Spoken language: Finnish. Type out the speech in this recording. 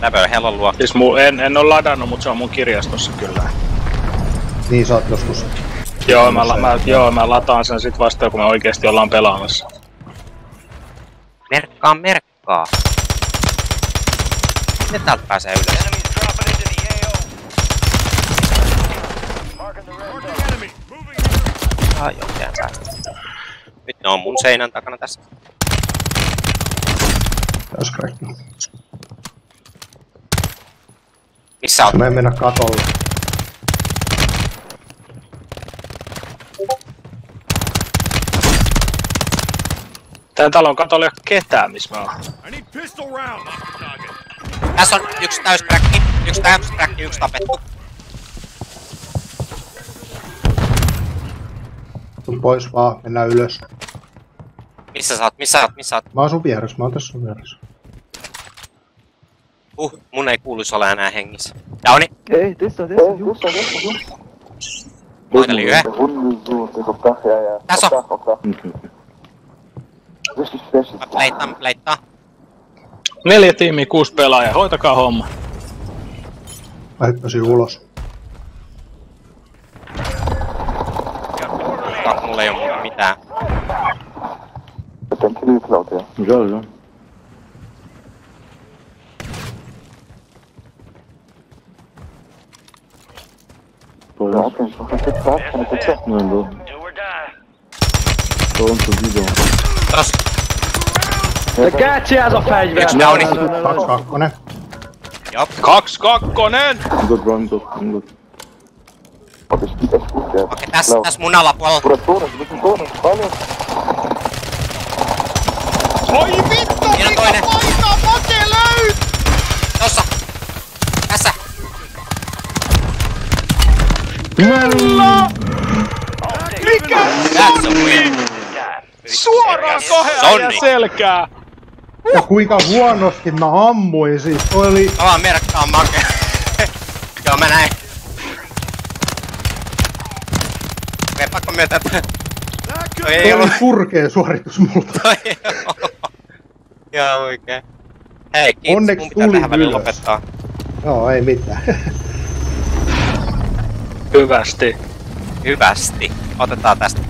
Never Hellon luo. Siis mu, en, en oo ladannut, mutta se on mun kirjastossa kyllä. Niin sä oot joskus. Joo, mä, la- mä, joo, mä lataan sen sit vasta, kun me oikeesti ollaan pelaamassa. Merkkaa, merkkaa. Miten täältä pääsee ylös? Ah, joo, jään päästä. Nyt ne on mun seinän takana tässä. Jos kaikki. Missä on? Mä en mennä katolle. Tän talon katolla ei oo ketään, missä mä oon. Tässä on yksi täyskräkki, yksi täyskräkki, yksi tapettu. Tuu pois vaan, mennään ylös. Missä sä oot, missä sä oot, missä sä oot? Mä oon sun vieressä, mä oon tässä sun vieressä. Uh, mun ei kuuluisi olla enää hengissä. Downi, Ei, tässä, tässä, just, just, just. voiteli yhden. Tässä on. Mä pleittaan. Neljä tiimiä, kuusi pelaajaa, hoitakaa homma. Mä hyppäsin ulos. Fuck, mulla ei oo muuta mitään. Joo, joo. Pois. Não, não. Do or die. Pronto, vidão. Tos, Catch as a fegyver! yksi downi. Kaksi kakkonen. Jop, Kaks kakkonen! Good run, good, good. okei, tässä, tässä mun alapuolella. Oi vittu! On toinen. Kyllä! Mikä That's a win. Suoraan kahden Sonni. selkää! Ja kuinka huonosti mä ammuin siis. Toi oli... Avaa merkkaa make. Joo, mä näin. Okei, pakko myöntää, että toi ei ollut... surkea suoritus multa. Toi ei. Joo, oikein. Hei, kiitos. Onneksi Mun pitää tuli tähän väliin ylös. lopettaa. Joo, ei mitään. Hyvästi. Hyvästi. Otetaan tästä.